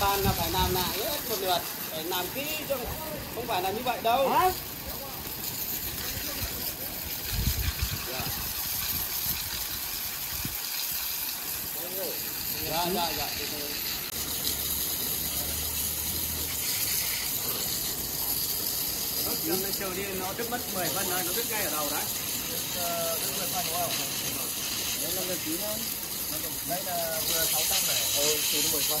bàn là phải làm lại hết một lượt phải làm kỹ chứ không phải là như vậy đâu Hả? dạ dạ dạ. Nó nó chiều đi nó đứt mất 10 phân rồi, nó đứt ngay ở đầu đấy. Đứt 10 phân đúng không? Đấy là gần tí thôi. Đây là vừa 600 này. Ừ, thì nó 10 phân.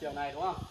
chiều này đúng không?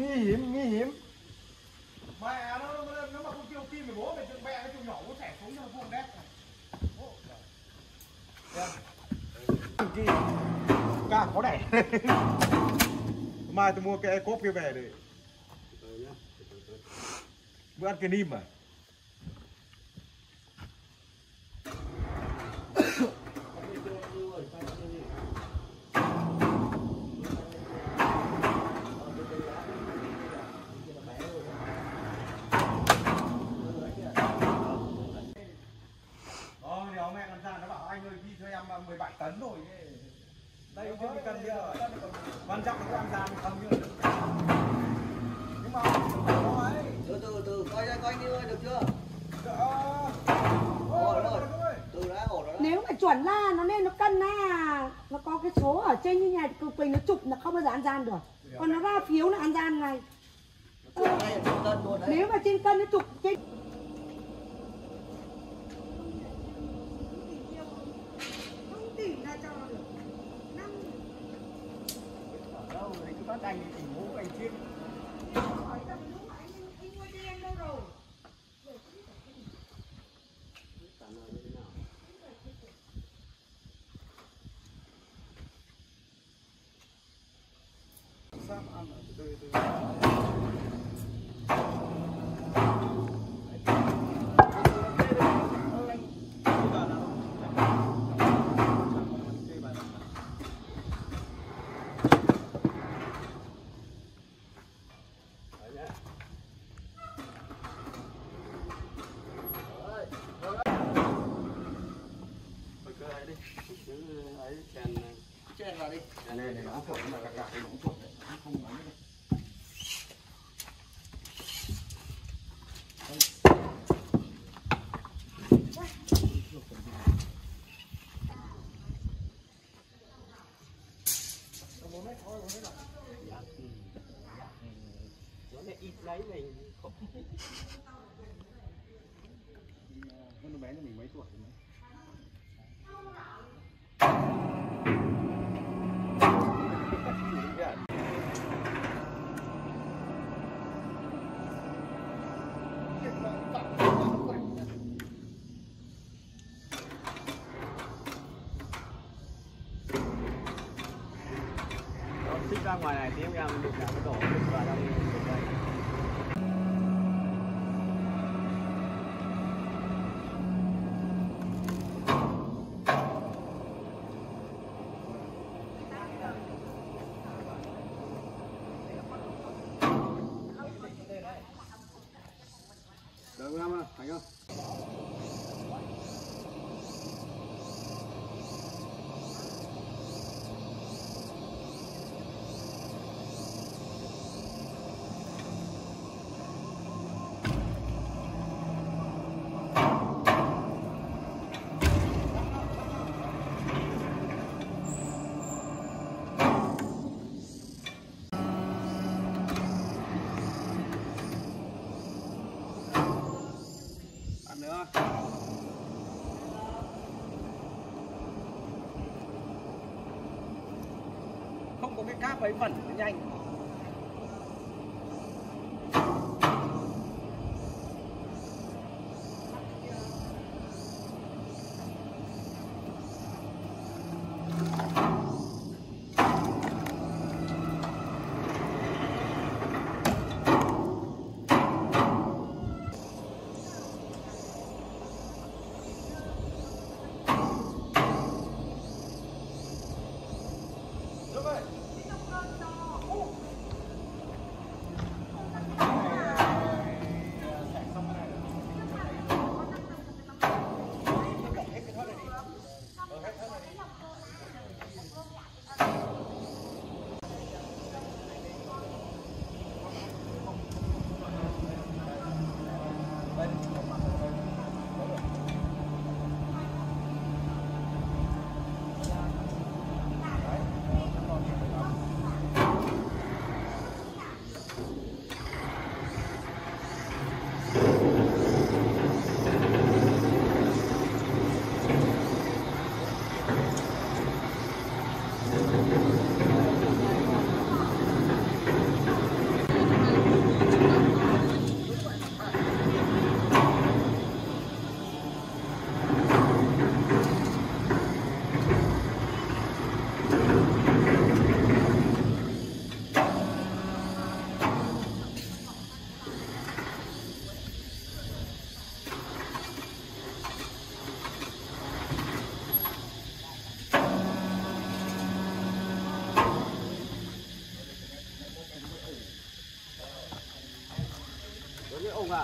Nguy hiểm nguy hiểm. Mẹ nó nó, mà không kêu kim thì bố mày tự mẹ nó chuồng nhỏ nó thẻ xuống cho nó vuông đét này Kim. càng có đẻ. Mai tôi mua cái cốp kia về để bữa ăn cái nim à Đó, thì ông mẹ làm sao nó bảo anh ơi ghi cho em 17 tấn rồi đây cần rồi? Quan trọng là cái ăn gian không như nhưng mà từ từ từ coi ra coi như được chưa? Ổn Ôi, rồi ôi. từ đã ổn rồi đó Nếu mà chuẩn ra nó nên nó cân ra. Nó có cái số ở trên như nhà cực bình nó chụp là không bao giờ ăn gian được. Còn nó ra phiếu là ăn gian là đấy. Nếu mà trên cân nó chụp trên không tỷ là cho được năm Ở đâu thì cứ phát anh thì tỉnh bố anh chiên hỏi tầm lúc mà anh anh mua cho thì đâu ngày chiên mà ăn ở từ từ Thôi cứ ấy đi. Cứ ấy chèn này lên vào đi. Này này nó phổi mà cả cả cái nó phổi đấy không nói nữa. Thích ra ngoài này thì em mình được cả cái đổ và đang nữa. Không có cái cáp ấy vẩn nó nhanh. ว่า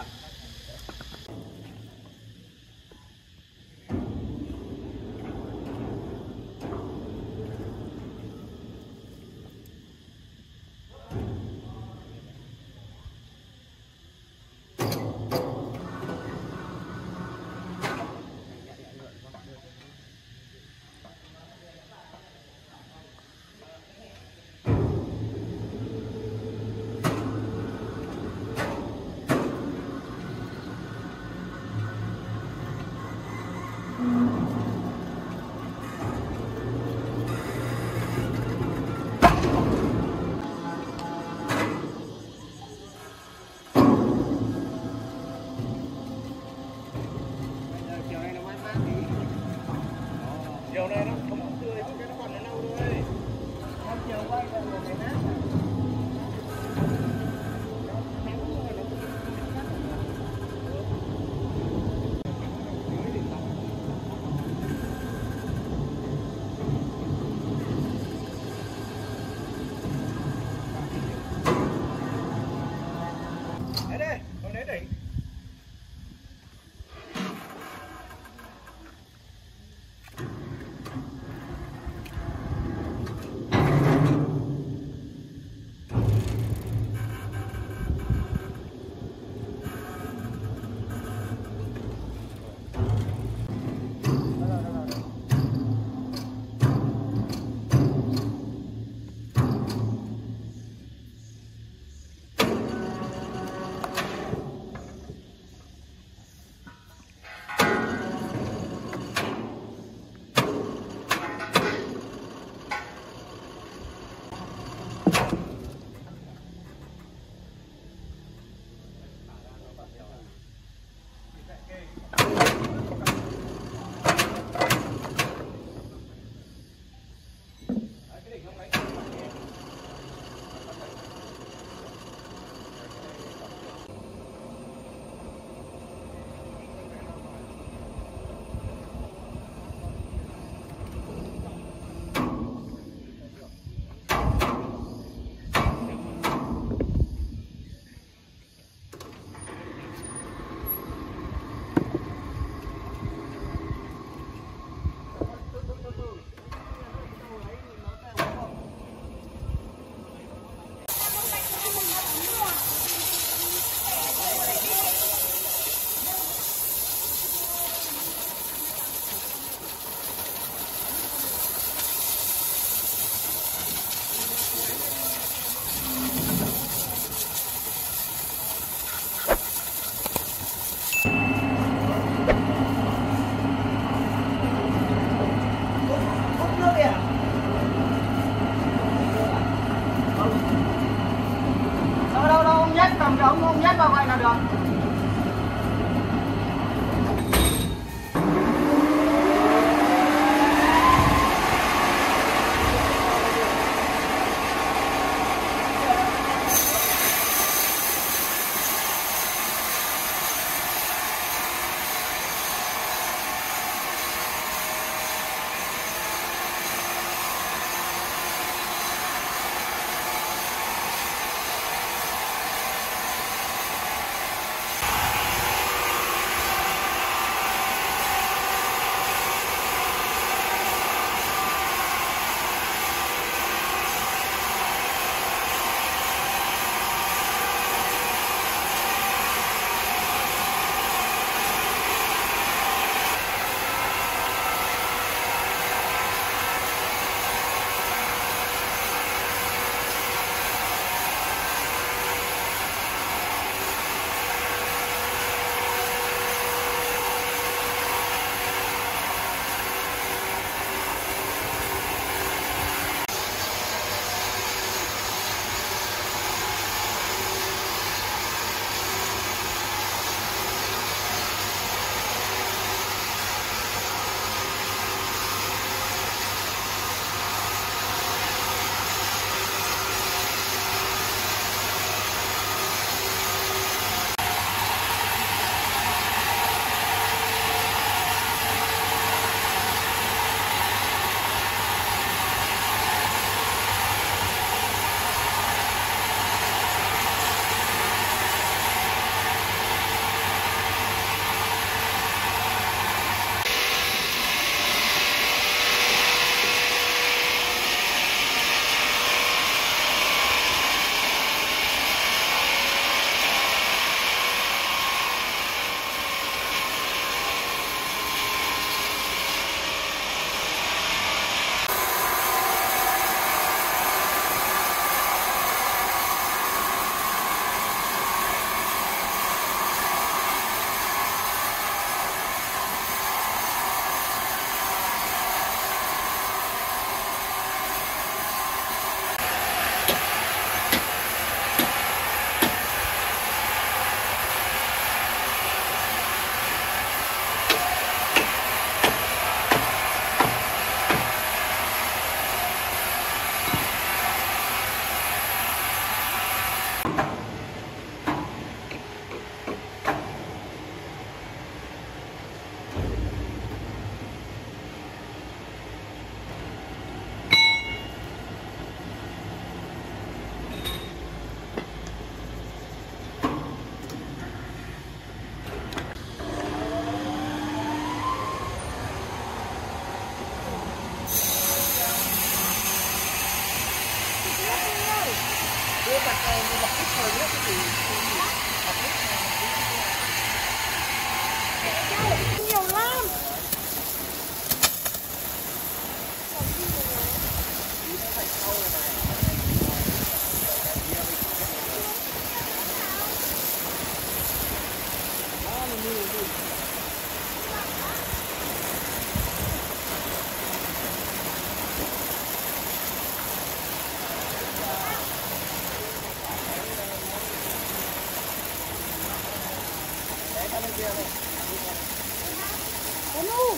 Ủa nu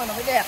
mà nó mới đẹp.